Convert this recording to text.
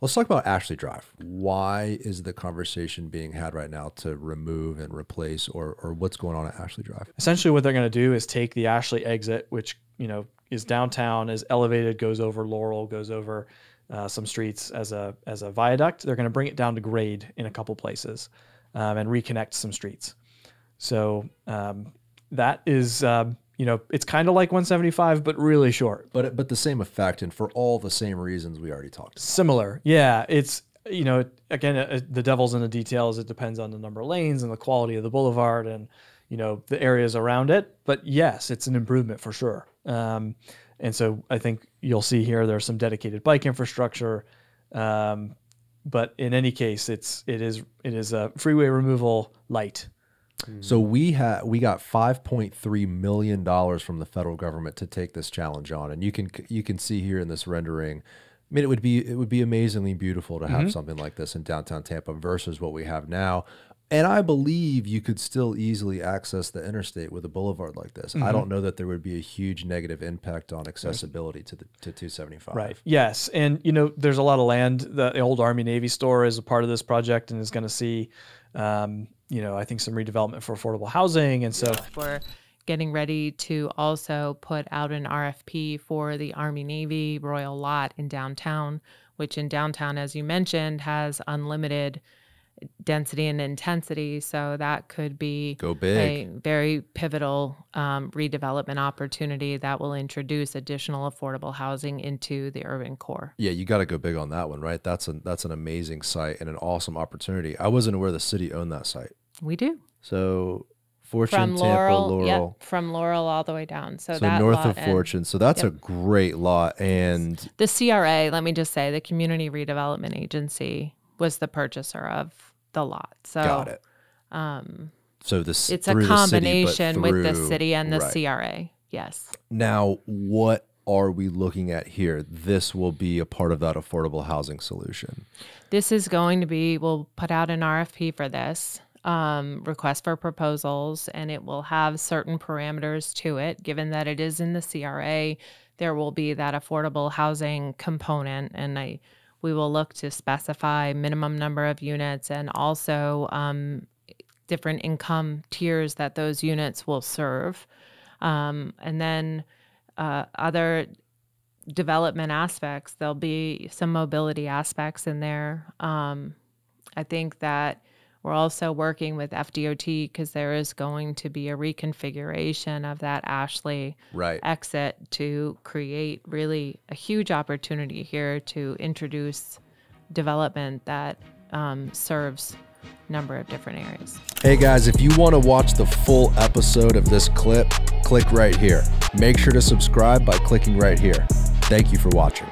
Let's talk about Ashley Drive. Why is the conversation being had right now to remove and replace, or or what's going on at Ashley Drive? Essentially, what they're going to do is take the Ashley exit, which you know is downtown, is elevated, goes over Laurel, goes over uh, some streets as a as a viaduct. They're going to bring it down to grade in a couple places um, and reconnect some streets. So um, that is. Um, you know, it's kind of like 175, but really short. But but the same effect, and for all the same reasons we already talked. About. Similar, yeah. It's you know, again, uh, the devil's in the details. It depends on the number of lanes and the quality of the boulevard and you know the areas around it. But yes, it's an improvement for sure. Um, and so I think you'll see here there's some dedicated bike infrastructure. Um, but in any case, it's it is it is a freeway removal light. So we had we got 5.3 million dollars from the federal government to take this challenge on, and you can you can see here in this rendering. I mean, it would be it would be amazingly beautiful to have something like this in downtown Tampa versus what we have now. And I believe you could still easily access the interstate with a boulevard like this. I don't know that there would be a huge negative impact on accessibility to the to 275. Right. Yes, and you know, there's a lot of land. The, the old Army Navy store is a part of this project and is going to see, um, you know, I think some redevelopment for affordable housing, and so We're getting ready to also put out an RFP for the Army Navy Royal Lot in downtown, which in downtown, as you mentioned, has unlimited density and intensity. So that could be Go big. a very pivotal um, redevelopment opportunity that will introduce additional affordable housing into the urban core. Yeah, you got to go big on that one, right? That's an that's an amazing site and an awesome opportunity. I wasn't aware the city owned that site. We do. So Fortune, From Tampa, Laurel, Laurel. yep, from Laurel all the way down. So, So that north lot of and- Fortune. So that's a great lot. And The CRA, let me just say, the Community Redevelopment Agency was the purchaser of the lot. So got it. Um, So this it's a through the city, but combination with the city and the right. CRA. Yes. Now, what are we looking at here? This will be a part of that affordable housing solution. This is going to be, we'll put out an RFP for this, um, request for proposals, and it will have certain parameters to it. Given that it is in the CRA, there will be that affordable housing component, and I, we will look to specify minimum number of units and also um, different income tiers that those units will serve. Um, and then uh, other development aspects. There'll be some mobility aspects in there. Um, I think that we're also working with FDOT because there is going to be a reconfiguration of that Ashley Right. exit to create really a huge opportunity here to introduce development that um, serves a number of different areas. Hey guys, if you want to watch the full episode of this clip, click right here. Make sure to subscribe by clicking right here. Thank you for watching.